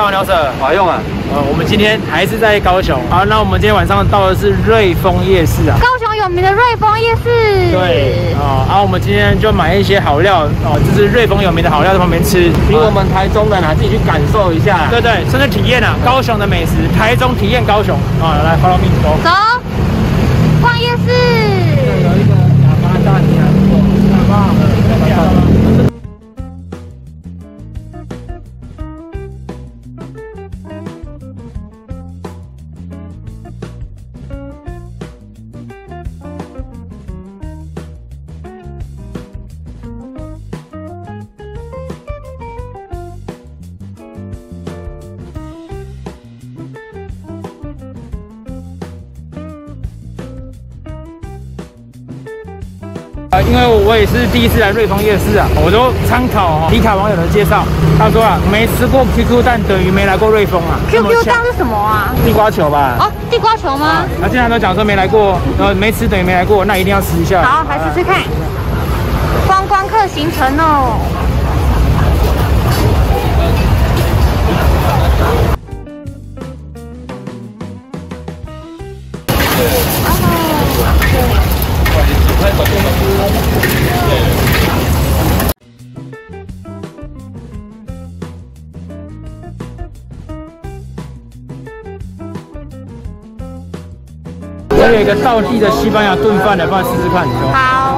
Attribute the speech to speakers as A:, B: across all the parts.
A: 干嘛聊色？
B: 好用啊！
A: 呃，我们今天还是在高雄。好，那我们今天晚上到的是瑞丰夜市啊。
C: 高雄有名的瑞丰夜市。
A: 对，哦，然后我们今天就买一些好料哦，就是瑞丰有名的好料在旁边吃，
B: 比我们台中人啊，自己去感受一下。
A: 对对，甚至体验啊，高雄的美食，台中体验高雄啊，来，follow me 走。
C: 走，逛夜市。
B: 有一个哑巴大吉还不错，哑巴，
A: 我也是第一次来瑞丰夜市啊，我都参考哦皮卡网友的介绍，他说啊，没吃过 QQ 蛋等于没来过瑞丰啊。
C: QQ 蛋是什么啊？
B: 地瓜球吧。
C: 哦，地瓜球吗？
A: 他经常都讲说没来过，然后没吃等于没来过，那一定要吃一下。
C: 好，来试试看。观光客行程哦。
A: 我有一个道地的西班牙炖饭的，帮你试试看。
C: 好。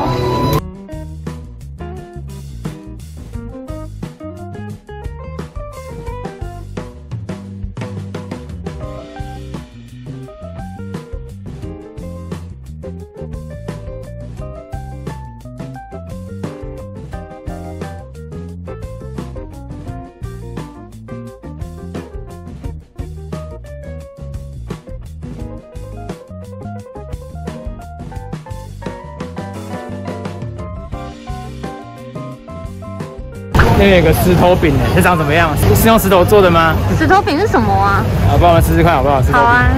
A: 那边有个石头饼呢，这长怎么样？是是用石头做的吗？
C: 石头饼是什么啊？
A: 好，帮我们试试看好不好？石头饼。
C: 好啊。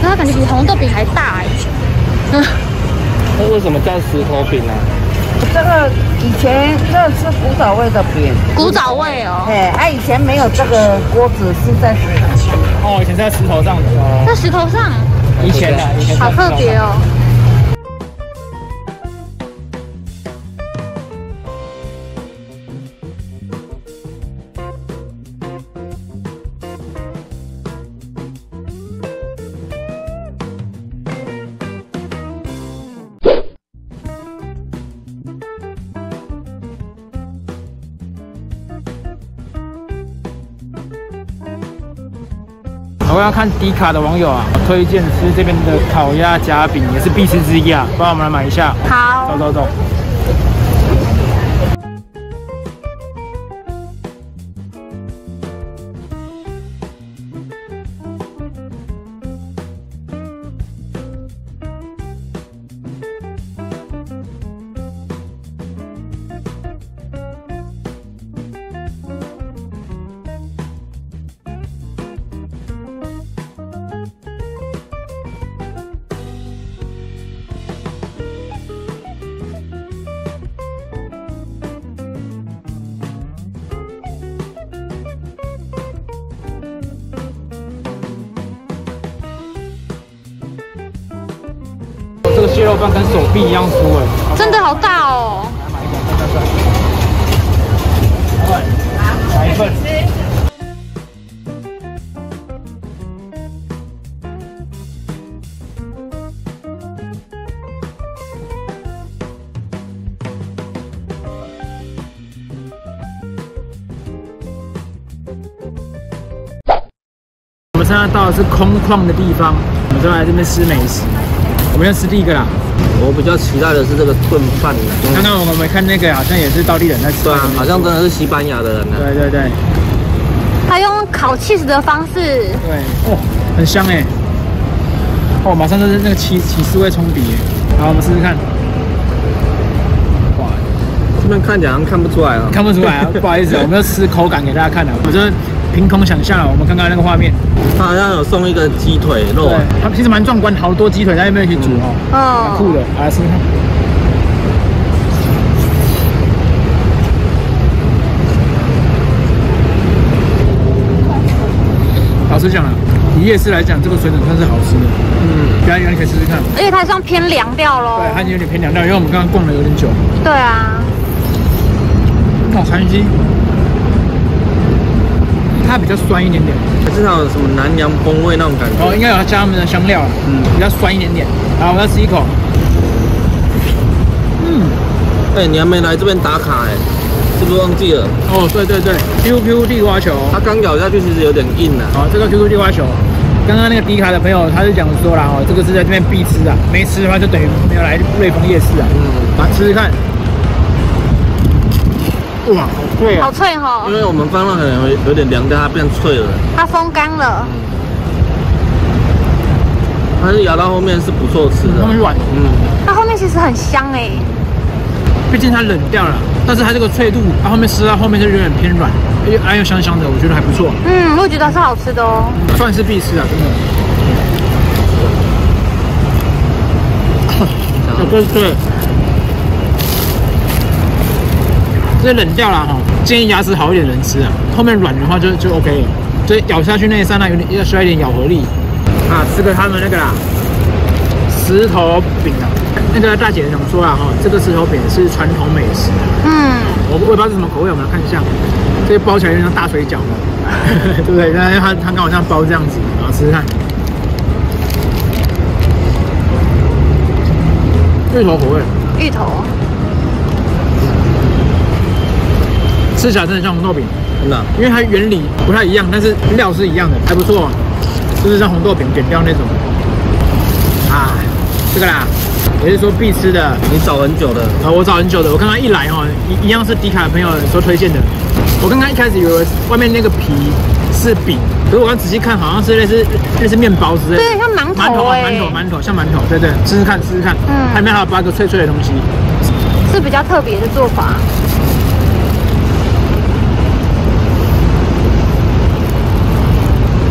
C: 那它感觉比红豆饼还大哎。嗯，
B: 那为什么叫石头饼呢？
D: 这个以前这是古早味的饼，
C: 古早味哦。
D: 哎，啊，以前没有这个锅子是在石头上。
A: 哦，以前是在石头上的哦。
C: 在石头上，
A: 以前的，以前
C: 好特别哦。
A: 我要看迪卡的网友啊，推荐吃这边的烤鸭夹饼，也是必吃之一啊，帮我们来买一下。
C: 好
A: 走，走走。肉棒跟手臂一样粗哎，
C: 真的好大哦。
A: 来一份。我们现在到的是空旷的地方，我们就来这边吃美食。我们要吃第一个啦。
B: 我比较期待的是这个炖饭的。
A: 刚刚我们看那个好像也是当地人在吃。
B: 对啊，好像真的是西班牙的人呢。
A: 对对对
C: 他用烤 cheese 的方式，
A: 对，哦，很香哎。哦，马上就是那个起起司味冲鼻耶。好，我们试试看。哇，这
B: 边看起来好像看不出来啊。
A: 看不出来啊，不好意思啊，我们要吃口感给大家看的。我这凭空想象了我们刚刚那个画面，
B: 他好像有送一个鸡腿肉
A: 对，它其实蛮壮观，好多鸡腿在那边一起煮哦，蛮酷
C: 嗯，
A: 的。来试试看。老实讲啊，以夜市来讲，这个水准算是好吃的。
B: 嗯，
A: 不要你可以试试看。
C: 而且它像偏凉掉喽
A: 对，。它已经有点偏凉掉，因为我们刚刚逛了有点久。
C: 对啊，
A: 哦，残鸡，它比较酸一点点，
B: 还是它有什么南洋风味那种感觉
A: 哦，
B: 觉。
A: 应该有它加他们的香料啊，
B: 嗯
A: 比较酸一点点。好，我再吃一口。嗯，
B: 哎，你还没来这边打卡哎，是不是忘记了？
A: 哦，对对对，QQ 地瓜球，
B: 它刚咬下去其实有点硬啊。
A: 好，这个 QQ 地瓜球，刚刚那个迪卡的朋友他就讲说啦，哦，这个是在这边必吃的，没吃的话就等于没有来瑞丰夜市啊。
B: 嗯，
A: 来吃吃看。哇，好脆
C: 好
A: 啊！
C: 脆哈
B: 因，为我们放了可能有有点凉掉，它变脆了。
C: 它风干了。
B: 但是咬到后面是不错吃的。
A: 很软，
B: 嗯，
C: 它后面其实很香哎，
A: 毕竟它冷掉了，但是它这个脆度，它后面吃到后面就有点偏软，又哎又香香的，我觉得还不错，
C: 嗯，我也觉得是好吃的哦。
A: 算是必吃啊，真的。哦 对对，这冷掉了哈，建议牙齿好一点的人吃啊，后面软的话就就 OK 了，所以咬下去那一刹那有点要需要一点咬合力。啊，吃个他们那个啦，石头饼啊，那个大姐想说啊哈，这个石头饼是传统美食，
C: 嗯，
A: 我我也不知道是什么口味，我们来看一下，这个包起来有点像大水饺哦，对不对？那它它刚好像包这样子，然后吃吃看。芋头口味，
C: 芋头，
A: 吃起来真的像红豆饼，
B: 真的啊。
A: 因为它原理不太一样，但是料是一样的，还不错，就是像红豆饼卷掉那种。啊，这个啦，也是说必吃的，
B: 你找很久的，
A: 啊，我找很久的，我刚刚一来哦，一一样是迪卡的朋友说推荐的。我刚刚一开始以为外面那个皮是饼，可是我刚仔细看，好像是类似类似面包之类的，
C: 对，像馒
A: 馒头馒头，，馒头，像馒头，对对，试试看，试试看，
C: 嗯
A: 它里面还有八个脆脆的东西，
C: 是比较特别的做法。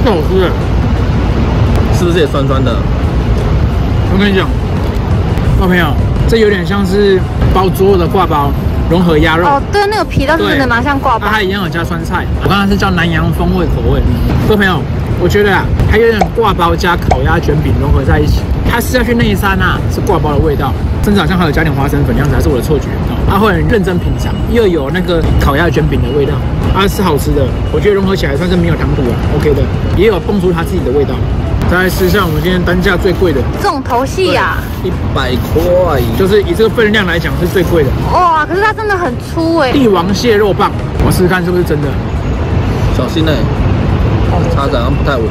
A: 好吃的。
B: 是不是也酸酸的？
A: 我跟你讲，各位朋友，这有点像是包猪肉的挂包，融合鸭肉。
C: 哦，对，那个皮倒是真的蛮像挂包
A: 那。它一样有加酸菜。我刚刚是叫南洋风味口味。各位朋友，我觉得啊，它有点挂包加烤鸭卷饼融合在一起，它吃下去那一刹那是挂包的味道，甚至好像还有加点花生粉的样子，还是我的错觉。哦它会很认真品尝，又有那个烤鸭卷饼的味道，它是好吃的。我觉得融合起来算是没有糖度啊，OK 的，也有蹦出它自己的味道。再来试一下我们今天单价最贵的，
C: 重头戏呀、
B: 一百块，
A: 就是以这个分量来讲是最贵的
C: 哇！可是它真的很粗哎、
A: 帝王蟹肉棒，我试试看是不是真的。
B: 小心嘞、叉子好像不太稳。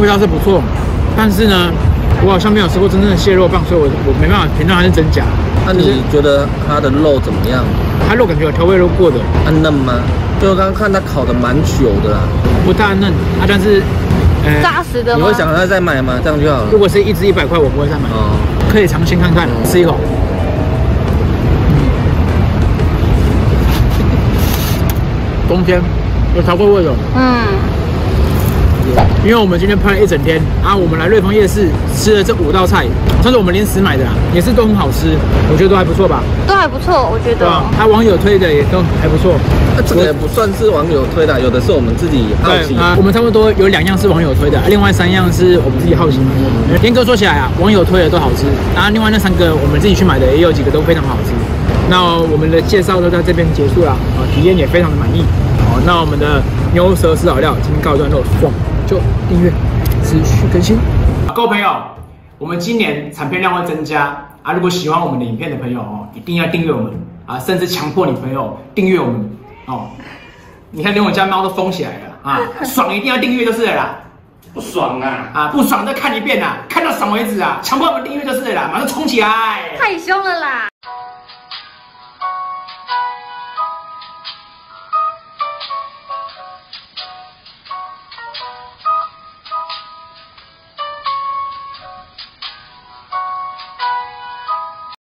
A: 味道是不错，但是呢，我好像没有吃过真正的蟹肉棒，所以我我没办法评断它是真假。
B: 那你觉得它的肉怎么样？
A: 它肉感觉有调味肉过的，
B: 它嫩吗？就我刚刚看它烤的蛮久的啦。
A: 不大嫩啊，但是呃，
C: 扎实的吗？
B: 你会想要再买吗？这样就好了
A: 如。果是一只一百块，我不会再买，
B: 哦，
A: 可以尝鲜看看，吃一口。冬天有调过味的，
C: 嗯，
A: 因为我们今天拍了一整天啊，我们来瑞丰夜市吃了这五道菜，算是我们临时买的啦，也是都很好吃，我觉得都还不错吧，
C: 都还不错，我觉得。
A: 他网友推的也都还不错。
B: 那这个也不算是网友推的，有的是我们自己好奇。
A: 啊，我们差不多有两样是网友推的，另外三样是我们自己好奇。严格说起来啊，网友推的都好吃，然后另外那三个我们自己去买的也有几个都非常好吃。那我们的介绍都在这边结束了，啊，体验也非常的满意。好，那我们的牛舌私老料今天告一段落，爽就订阅，持续更新。各位朋友，我们今年产片量会增加啊！如果喜欢我们的影片的朋友哦，一定要订阅我们啊，甚至强迫你朋友订阅我们哦。你看，连我家猫都疯起来了啊！爽一定要订阅就是了啦，
B: 不爽啊！
A: 啊不爽再看一遍啦，看到爽为止啊！强迫我们订阅就是了啦，马上冲起来！
C: 太凶了啦！